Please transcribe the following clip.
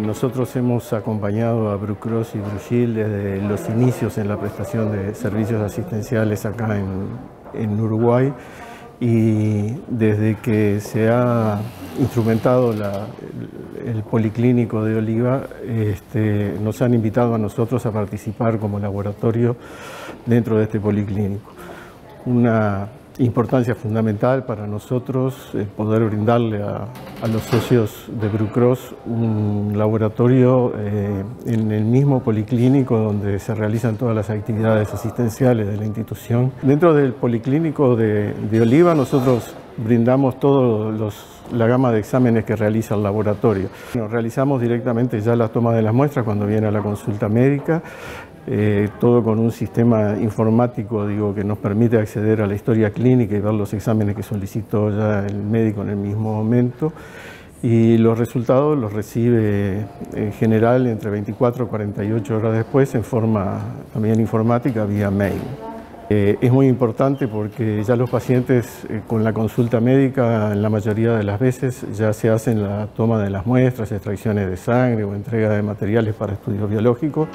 Nosotros hemos acompañado a Brucross y Bruchil desde los inicios en la prestación de servicios asistenciales acá en, Uruguay y desde que se ha instrumentado el, policlínico de Oliva, este, nos han invitado a nosotros a participar como laboratorio dentro de este policlínico. Una importancia fundamental para nosotros es poder brindarle a, los socios de Brucross un laboratorio eh, en el mismo policlínico donde se realizan todas las actividades asistenciales de la institución. Dentro del policlínico de, Oliva nosotros brindamos toda la gama de exámenes que realiza el laboratorio. realizamos directamente ya la toma de las muestras cuando viene a la consulta médica, eh, todo con un sistema informático digo, que nos permite acceder a la historia clínica y ver los exámenes que solicitó ya el médico en el mismo momento y los resultados los recibe en general entre 24 y 48 horas después en forma también informática vía mail. Eh, es muy importante porque ya los pacientes eh, con la consulta médica en la mayoría de las veces ya se hacen la toma de las muestras, extracciones de sangre o entrega de materiales para estudios biológicos.